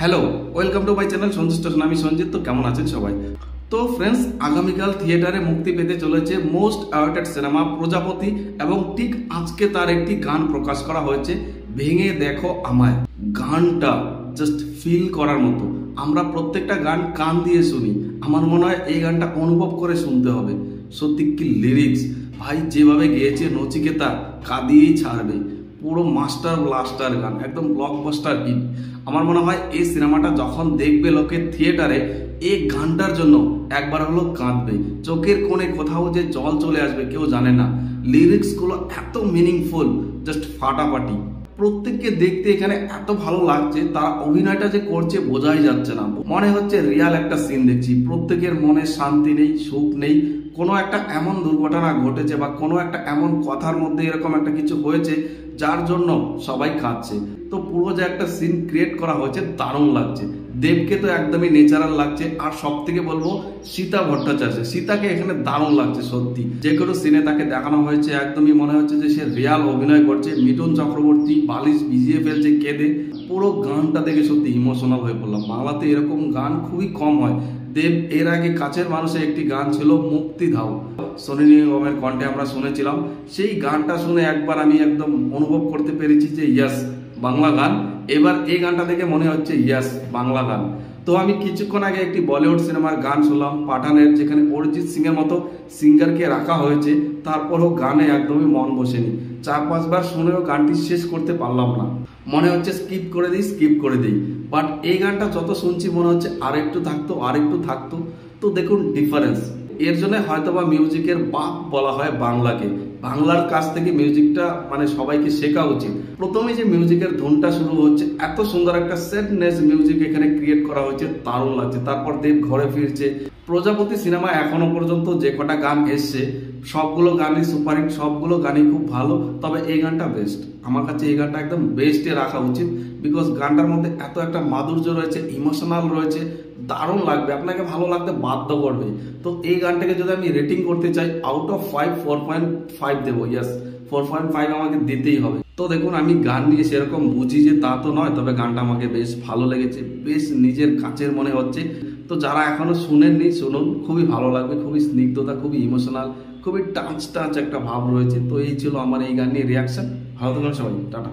Hello welcome to my channel Sanjit station আমি সঞ্জিত, তো কেমন আছেন সবাই? তো ফ্রেন্ডস আগামীকাল থিয়েটারে মুক্তি পেতে চলেছে মোস্ট অ্যাওয়ার্ডেড সিনেমা প্রজাপতি এবং ঠিক আজকে তার একটি গান প্রকাশ করা হয়েছে, ভেঙে দেখো আমায়। গানটা জাস্ট ফিল করার মতো। আমরা প্রত্যেকটা গান কান দিয়ে শুনি। আমার মনে হয় এই গানটা অনুভব করে শুনতে হবে। সত্যি কি লিরিক্স ভাই, যেভাবে গেয়েছে নচিকেতা, কাঁদিয়েই ছাড়বে। পুরো মাস্টার ব্লাস্টার গান, একদম ব্লক ব্লকবাস্টার হিট আমার মনে হয় এই সিনেমাটা যখন দেখবে লোকে থিয়েটারে, এই গানটার জন্য একবার হলো কাঁদবে। চোখের কোণে কোথাও যে জল চলে আসবে কেউ জানে না। লিরিক্সগুলো এত মিনিংফুল জাস্ট ফাটাফাটি। প্রত্যেককে দেখতে এখানে এত ভালো লাগছে, তারা অভিনয়টা যে করছে বোঝাই যাচ্ছে না। মনে হচ্ছে রিয়াল একটা সিন দেখছি। প্রত্যেকের মনে শান্তি নেই, সুখ নেই। কোনো একটা এমন দুর্ঘটনা ঘটেছে বা কোনো একটা এমন কথার মধ্যে এরকম একটা কিছু হয়েছে, যার জন্য সবাই খাচ্ছে তো পুরো যে একটা সিন ক্রিয়েট করা হয়েছে, দারুণ লাগছে। দেবকে তো একদমই নেচারাল লাগছে। আর সব থেকে বলব, সীতা ভট্টাচার্য। সীতাকে এখানে দারুণ লাগছে সত্যি। যে কোনো সিনে তাকে দেখানো হয়েছে, একদমই মনে হচ্ছে যে সে রিয়াল অভিনয় করছে। মিঠুন চক্রবর্তী, বালিশ ভিজিয়ে ফেলছে কেঁদে। পুরো গানটা দেখে সত্যি ইমোশনাল হয়ে পড়লাম। বাংলাতে এরকম গান খুবই কম হয়। দেব এর আগে কাছের মানুষের একটি গান ছিল মুক্তি ধাও। সোনি নিগমের কণ্ঠে আমরা শুনেছিলাম। সেই গানটা শুনে একবার আমি একদম অনুভব করতে পেরেছি যে ইয়াস বাংলা গান। এবার এই গানটা দেখে মনে হচ্ছে ইয়াস বাংলা গান। তো আমি কিছুক্ষণ আগে একটি বলিউড সিনেমার গান শুনলাম, পাঠানের, যেখানে অরিজিৎ সিং এর মতো সিঙ্গারকে রাখা হয়েছে। তারপরও গানে একদমই মন বসেনি। চার পাঁচবার শুনেও গানটি শেষ করতে পারলাম না। মনে হচ্ছে স্কিপ করে দিই স্কিপ করে দিই। বাট এই গানটা যত শুনছি, মনে হচ্ছে আরেকটু থাকতো আরেকটু থাকতো। তো দেখুন ডিফারেন্স এর জন্য হয়তোবা মিউজিকের বাপ বলা হয় বাংলাকে। বাংলার কাছ থেকে মিউজিকটা মানে সবাইকে শেখা উচিত। প্রথমে যে মিউজিকের ধনটা শুরু হচ্ছে, এত সুন্দর একটা সেটনেস মিউজিক এখানে ক্রিয়েট করা হয়েছে, দারুণ লাগছে। তারপর দেব ঘরে ফিরছে। প্রজাপতি সিনেমা এখনও পর্যন্ত যে কটা গান এসছে সবগুলো গানই সুপারহিট, সবগুলো গানই খুব ভালো, তবে এই গানটা বেস্ট আমার কাছে এই গানটা একদম বেস্টে রাখা উচিত বিকজ গানটার মধ্যে এত একটা মাধুর্য রয়েছে ইমোশনাল রয়েছে, দারুণ লাগবে, আপনাকে ভালো লাগতে বাধ্য করবে। তো এই গানটাকে যদি আমি রেটিং করতে চাই out of five four point five দেবো ইয়াস ফোর পয়েন্ট ফাইভ আমাকে দিতেই হবে। তো দেখুন, আমি গান নিয়ে সেরকম বুঝি যে তা তো নয়, তবে গানটা আমাকে বেশ ভালো লেগেছে, বেশ নিজের কাছের মনে হচ্ছে। তো যারা এখনও শুনেননি, শুনুন, খুবই ভালো লাগবে, খুবই স্নিগ্ধতা, খুবই ইমোশনাল খুবই টাচ টাচ একটা ভাব রয়েছে। তো এই ছিল আমার এই গান নিয়ে রিয়াকশন ভালো থাকুন সবাই। টাটা।